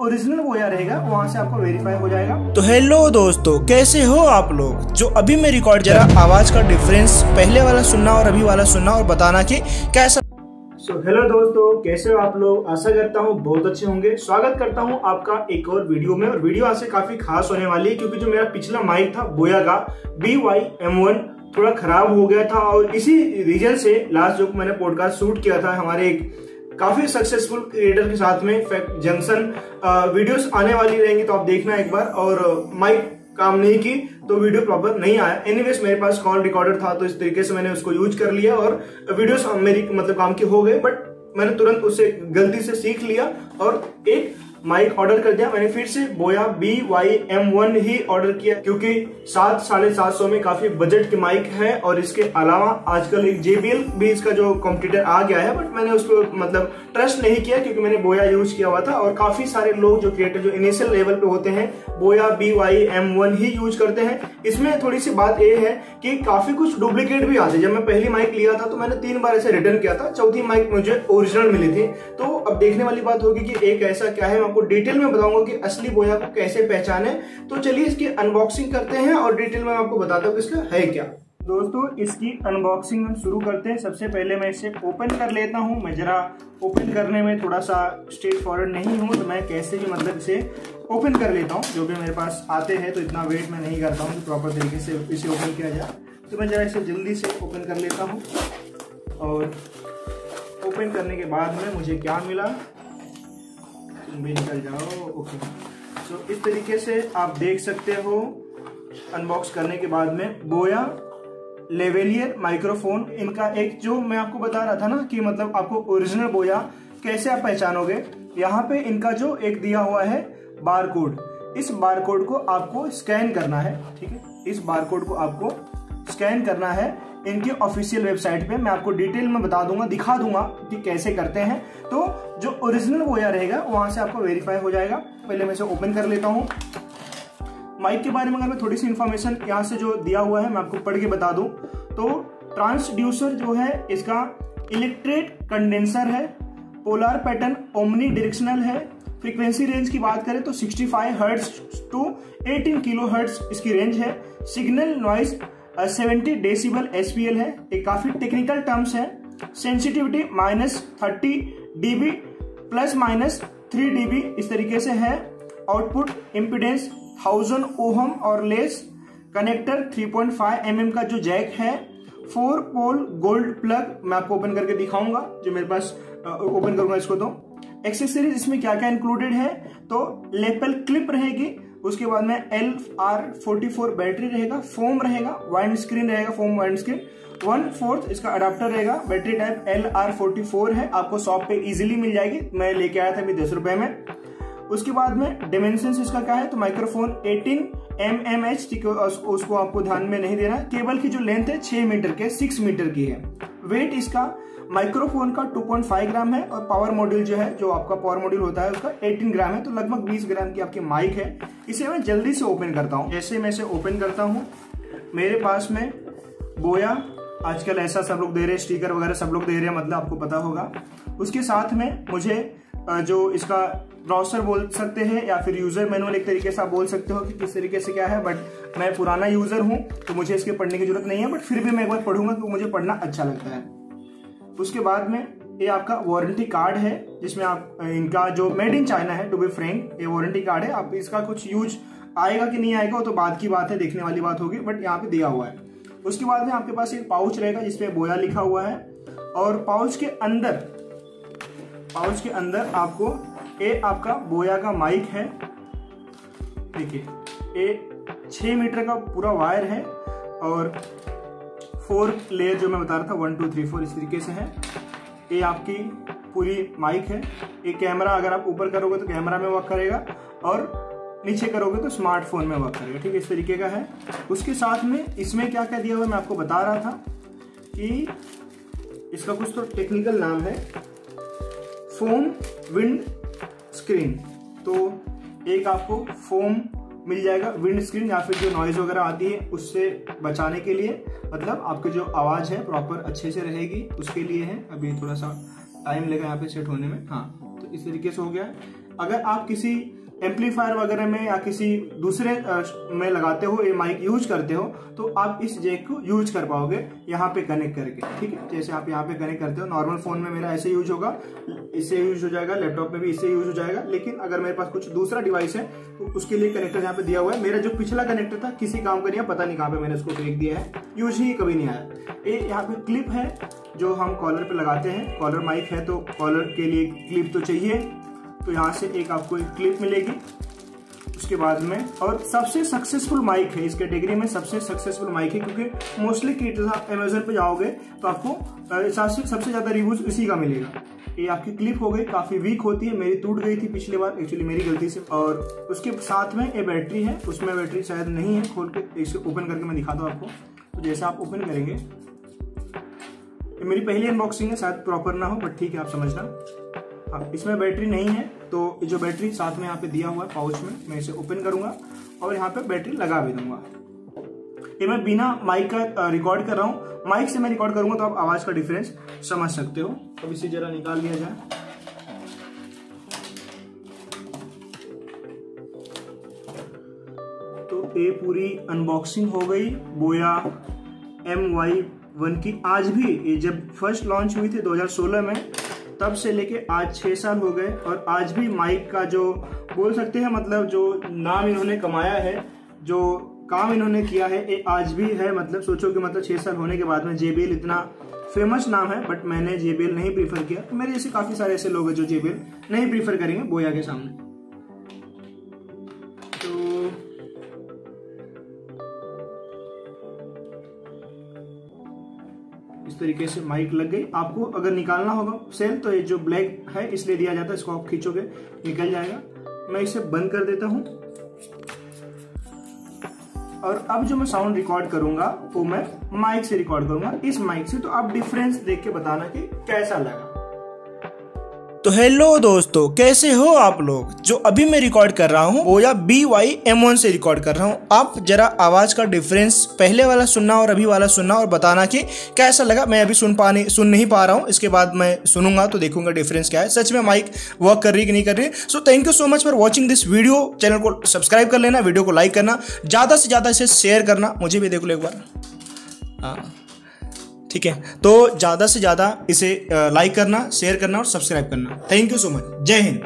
Original बोया रहेगा वहाँ से आपको वेरीफाई हो जाएगा। तो हेलो दोस्तों कैसे हो आप लोग? जो अभी मैं रिकॉर्ड जरा आवाज़ का डिफरेंस पहले वाला सुनना और अभी वाला सुनना और बताना कि कैसा सो so, हेलो दोस्तों कैसे हो आप लोग? आशा करता हूँ बहुत अच्छे होंगे। स्वागत करता हूँ आपका एक और वीडियो में। और वीडियो आज से काफ़ी खास होने वाली है क्योंकि जो मेरा पिछला माइक था बोया का बी वाई एम वन थोड़ा खराब हो गया था। और इसी रीजन से लास्ट जो मैंने पॉडकास्ट शूट किया था हमारे एक काफ़ी सक्सेसफुल क्रिएटर के साथ में जंक्शन वीडियोस आने वाली रहेंगी तो आप देखना एक बार। और माइक काम नहीं की तो वीडियो प्रॉपर नहीं आया। एनीवेज मेरे पास कॉल रिकॉर्डर था तो इस तरीके से मैंने उसको यूज़ कर लिया और वीडियोस मेरी मतलब काम की हो गए बट मैंने तुरंत उससे गलती से सीख लिया और एक माइक ऑर्डर कर दिया। मैंने फिर से Boya B Y M one ही ऑर्डर किया, क्योंकि सात, साढ़े सात सौ में काफ़ी बजट की माइक है और इसके अलावा आजकल एक जेबीएल भी इसका जो कॉम्पिटिटर आ गया है बट मैंने उसको मतलब ट्रस्ट नहीं किया क्योंकि मैंने बोया यूज़ किया हुआ था और काफ़ी सारे लोग जो क्रिएटर जो इनिशियल लेवल पे होते हैं, Boya B Y M one ही यूज़ करते हैं। इसमें थोड़ी सी बात यह है कि काफ़ी कुछ डुप्लीकेट भी आते जब मैं पहली माइक लिया था तो मैंने तीन बार ऐसे रिटर्न किया था, चौथी माइक मुझे ओरिजिनल मिली थी। तो अब देखने वाली बात होगी कि एक ऐसा क्या है, मैं आपको डिटेल में बताऊँगा कि असली बोया को कैसे पहचाने। तो चलिए इसकी अनबॉक्सिंग करते हैं और डिटेल में आपको बताता हूँ इसका है क्या। दोस्तों, इसकी अनबॉक्सिंग हम शुरू करते हैं। सबसे पहले मैं इसे ओपन कर लेता हूँ। मैं जरा ओपन करने में थोड़ा सा स्ट्रेट फॉरवर्ड नहीं हूँ तो मैं कैसे भी मतलब इसे ओपन कर लेता हूँ। जो भी मेरे पास आते हैं तो इतना वेट मैं नहीं करता हूँ तो प्रॉपर तरीके से इसे ओपन किया जाए। तो मैं जरा इसे जल्दी से ओपन कर लेता हूँ और ओपन करने के बाद में मुझे क्या मिला? तुम भी निकल जाओ। ओके तो इस तरीके से आप देख सकते हो अनबॉक्स करने के बाद में बोया लेवेलियर माइक्रोफोन इनका एक जो मैं आपको बता रहा था ना कि मतलब आपको ओरिजिनल बोया कैसे आप पहचानोगे? यहाँ पे इनका जो एक दिया हुआ है बार कोड इस बार कोड को आपको स्कैन करना है, ठीक है? इस बार कोड को आपको स्कैन करना है। इनके ऑफिशियल वेबसाइट पे मैं आपको डिटेल में बता दूँगा, दिखा दूँगा कि कैसे करते हैं। तो जो ओरिजिनल बोया रहेगा, वहाँ से आपको वेरीफाई हो जाएगा। पहले मैं इसे ओपन कर लेता हूँ। माइक के बारे में अगर मैं थोड़ी सी इन्फॉर्मेशन यहाँ से जो दिया हुआ है, मैं आपको पढ़ के बता दूँ। तो ट्रांसड्यूसर जो है, इसका इलेक्ट्रेट कंडेंसर है पोलर पैटर्न ओमनी डायरेक्शनल है। फ्रीक्वेंसी रेंज की बात करें तो 65 हर्ट्ज टू 18 किलो हर्ट्ज इसकी रेंज है। Signal noise seventy decibel SPL है। एक काफ़ी टेक्निकल टर्म्स है। Sensitivity minus thirty dB plus minus three dB इस तरीके से है। आउटपुट इम्पिडेंस थाउज़ेंड ओहम और लेस कनेक्टर 3.5 पॉइंट mm का जो जैक है। फोर पोल गोल्ड प्लग मैं आपको ओपन करके दिखाऊँगा, जो मेरे पास ओपन करूँगा इसको तो। एक्सेसरीज इसमें क्या क्या इंक्लूडेड है? तो लेपल क्लिप रहेगी। उसके बाद में L R forty four battery रहेगा फोम रहेगा वाइंड स्क्रीन रहेगा foam wind screen one fourth इसका अडाप्टर रहेगा battery type L R forty four है, आपको शॉप पे इजीली मिल जाएगी. मैं लेके आया था अभी दस रुपए में. उसके बाद में डिमेंशन इसका क्या है? तो माइक्रोफोन 18 एम एम एच उसको आपको ध्यान में नहीं देना केबल की जो लेंथ है 6 मीटर के 6 मीटर की है. वेट इसका माइक्रोफोन का 2.5 ग्राम है और पावर मॉड्यूल जो है, जो आपका पावर मॉड्यूल होता है, उसका 18 ग्राम है तो लगभग 20 ग्राम की आपकी माइक है। इसे मैं जल्दी से ओपन करता हूँ। जैसे मैं इसे ओपन करता हूँ, मेरे पास में बोया, आजकल ऐसा सब लोग दे रहे हैं स्टीकर वगैरह सब लोग दे रहे हैं मतलब आपको पता होगा। उसके साथ में मुझे जो इसका ब्राउज़र बोल सकते हैं या फिर यूज़र मैनुअल एक तरीके से आप बोल सकते हो कि किस तरीके से क्या है बट मैं पुराना यूज़र हूँ तो मुझे इसके पढ़ने की ज़रूरत नहीं है बट फिर भी मैं एक बार पढ़ूँगा क्योंकि मुझे पढ़ना अच्छा लगता है। उसके बाद में ये आपका वारंटी कार्ड है, जिसमें आप इनका जो मेड इन चाइना है टू बी फ्रेंक ये वारंटी कार्ड है। आप इसका कुछ यूज़ आएगा कि नहीं आएगा, वो तो बाद की बात है, देखने वाली बात होगी बट यहाँ पे दिया हुआ है। उसके बाद में आपके पास एक पाउच रहेगा, जिसपे बोया लिखा हुआ है, और पाउच के अंदर पाउच के अंदर आपको ए आपका बोया का माइक है। देखिए, ए छ मीटर का पूरा वायर है और फोर लेयर जो मैं बता रहा था, वन, टू, थ्री, फोर, इस तरीके से है। ये आपकी पूरी माइक है। ये कैमरा अगर आप ऊपर करोगे तो कैमरा में वर्क करेगा और नीचे करोगे तो स्मार्टफ़ोन में वर्क करेगा। ठीक है, इस तरीके का है। उसके साथ में इसमें क्या क्या दिया हुआ मैं आपको बता रहा था कि इसका कुछ तो टेक्निकल नाम है। Foam wind screen. तो एक आपको फोम मिल जाएगा, विंड स्क्रीन, या फिर जो नॉइज़ वगैरह आती है, उससे बचाने के लिए। मतलब आपकी जो आवाज़ है प्रॉपर अच्छे से रहेगी, उसके लिए है। अभी थोड़ा सा टाइम लगा यहाँ पे सेट होने में। हाँ तो इस तरीके से हो गया। अगर आप किसी एम्पलीफायर वगैरह में या किसी दूसरे में लगाते हो, ये माइक यूज़ करते हो तो आप इस जैक को यूज़ कर पाओगे यहाँ पे कनेक्ट करके, ठीक है? जैसे आप यहाँ पे कनेक्ट करते हो नॉर्मल फ़ोन में मेरा ऐसे यूज़ होगा, इससे यूज़ हो जाएगा लैपटॉप में भी इससे यूज़ हो जाएगा, लेकिन अगर मेरे पास कुछ दूसरा डिवाइस है तो उसके लिए कनेक्टर यहाँ पे दिया हुआ है। मेरा जो पिछला कनेक्टर था, किसी काम का नहीं पता नहीं कहाँ पे मैंने उसको फेंक दिया है यूज़ ही कभी नहीं आया। ये यहाँ पे क्लिप है, जो हम कॉलर पे लगाते हैं कॉलर माइक है तो कॉलर के लिए क्लिप तो चाहिए। तो यहाँ से एक आपको एक क्लिप मिलेगी। उसके बाद में, और सबसे सक्सेसफुल माइक है, इस कैटेगरी में सबसे सक्सेसफुल माइक है, क्योंकि मोस्टली किट आप अमेजोन पर जाओगे तो आपको सबसे सबसे ज़्यादा रिव्यूज़ इसी का मिलेगा। ये आपकी क्लिप हो गई, काफ़ी वीक होती है, मेरी टूट गई थी पिछली बार एक्चुअली मेरी गलती से। और उसके साथ में ये बैटरी है, उसमें बैटरी शायद नहीं है, खोल के इसे ओपन करके मैं दिखाता हूँ आपको। तो जैसे आप ओपन करेंगे, ये मेरी पहली अनबॉक्सिंग है, शायद प्रॉपर ना हो बट ठीक है, आप समझना। अब इसमें बैटरी नहीं है तो जो बैटरी साथ में यहाँ पे दिया हुआ है पाउच में, मैं इसे ओपन करूँगा और यहाँ पे बैटरी लगा भी दूँगा। ये मैं बिना माइक का रिकॉर्ड कर रहा हूँ। माइक से मैं रिकॉर्ड करूँगा तो आप आवाज़ का डिफरेंस समझ सकते हो। अब इसे जरा निकाल दिया जाए। तो ये पूरी अनबॉक्सिंग हो गई बोया एम वाई वन की। आज भी ये जब फ़र्स्ट लॉन्च हुई थी 2016 में तब से लेके आज छह साल हो गए और आज भी माइक का जो बोल सकते हैं मतलब जो नाम इन्होंने कमाया है, जो काम इन्होंने किया है, ये आज भी है। मतलब सोचो कि मतलब छह साल होने के बाद में जेबीएल इतना फ़ेमस नाम है बट मैंने जेबीएल नहीं प्रीफर किया। तो मेरे जैसे काफ़ी सारे ऐसे लोग हैं जो जेबीएल नहीं प्रीफर करेंगे, बोया के सामने। इस तरीके से माइक लग गई। आपको अगर निकालना होगा सेल तो ये जो ब्लैक है, इसलिए दिया जाता है, इसको आप खींचोगे, निकल जाएगा। मैं इसे बंद कर देता हूँ। और अब जो मैं साउंड रिकॉर्ड करूँगा, वो मैं माइक से रिकॉर्ड करूँगा। इस माइक से तो आप डिफरेंस देख के बताना कि कैसा लगा। तो हेलो दोस्तों, कैसे हो आप लोग? जो अभी मैं रिकॉर्ड कर रहा हूँ, वो या बी वाई एम वन से रिकॉर्ड कर रहा हूँ। आप जरा आवाज़ का डिफरेंस पहले वाला सुनना और अभी वाला सुनना और बताना कि कैसा लगा। मैं अभी सुन पाने, सुन नहीं पा रहा हूँ। इसके बाद मैं सुनूँगा तो देखूँगा डिफरेंस क्या है। सच में माइक वर्क कर रही कि नहीं कर रही? So thank you so much for watching this video channel को सब्सक्राइब कर लेना वीडियो को लाइक करना। ज़्यादा से ज़्यादा इसे शेयर करना। मुझे भी देख लो एक बार। हाँ। ठीक है? तो ज़्यादा से ज़्यादा इसे लाइक करना शेयर करना और सब्सक्राइब करना। थैंक यू सो मच जय हिंद।